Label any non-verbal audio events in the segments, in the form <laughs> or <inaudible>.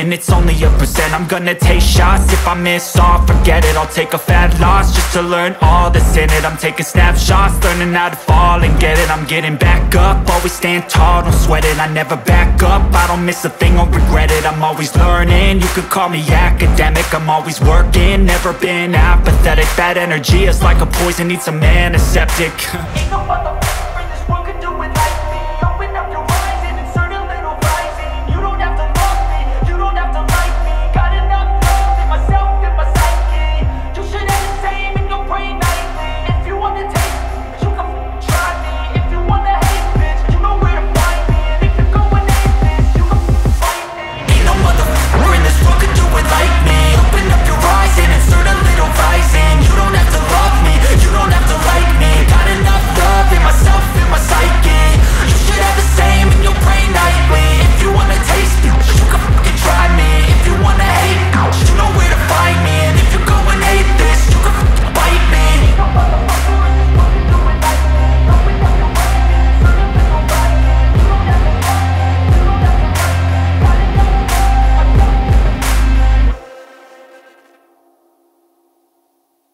and it's only a percent. I'm gonna take shots. If I miss all, forget it. I'll take a fat loss Just to learn all that's in it. I'm taking snapshots Learning how to fall and get it. I'm getting back up. Always stand tall, don't sweat it. I never back up. I don't miss a thing, I'll regret it. I'm always learning. You could call me academic. I'm always working. Never been apathetic. Bad energy is like a poison. Needs a antiseptic. Ain't <laughs> no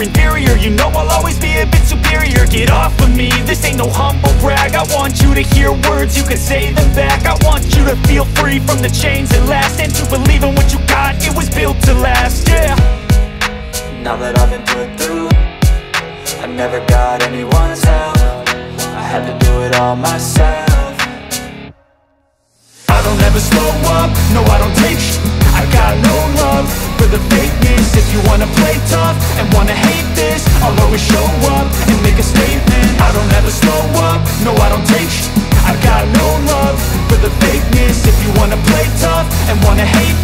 Inferior, you know I'll always be a bit superior. Get off of me, this ain't no humble brag. I want you to hear words, you can say them back. I want you to feel free from the chains that last. And to believe in what you got, it was built to last, yeah. Now that I've been put through I never got anyone's help. I had to do it all myself. I don't ever slow up, no I don't take I got no love for the fakeness. If you wanna play tough I'll always